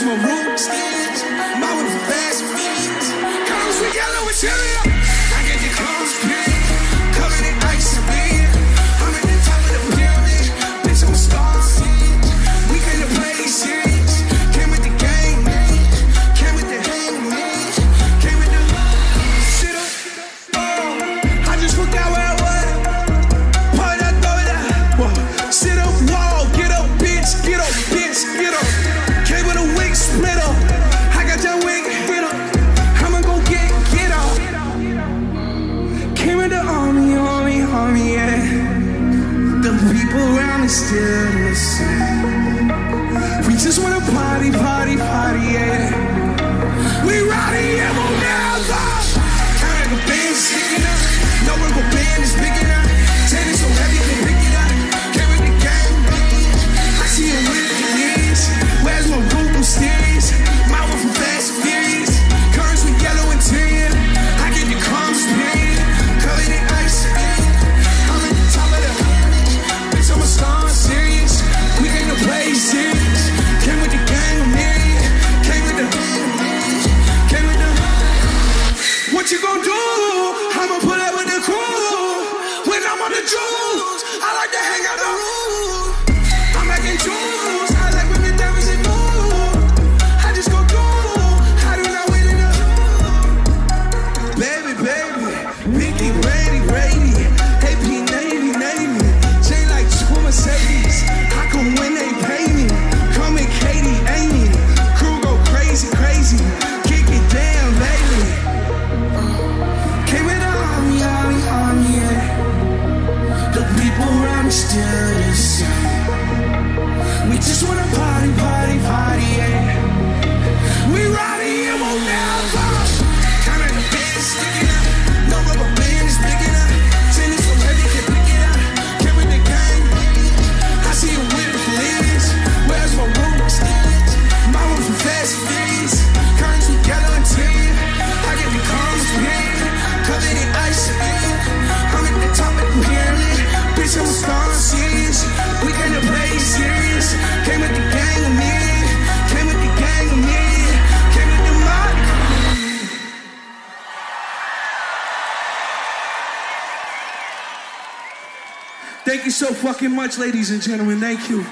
My room skins, my one fast feet. Colors we yellow with cheerio. I get the clothes. people around me still the same. We just wanna party, party, party, yeah. what you gonna do? I'ma pull up with the crew. When I'm on the juice, I like to hang out the room. I'm making juice. I like when diamonds I just go do. I do not wait Baby, baby, Pinky still the same. We just wanna party. Thank you so fucking much, ladies and gentlemen. Thank you.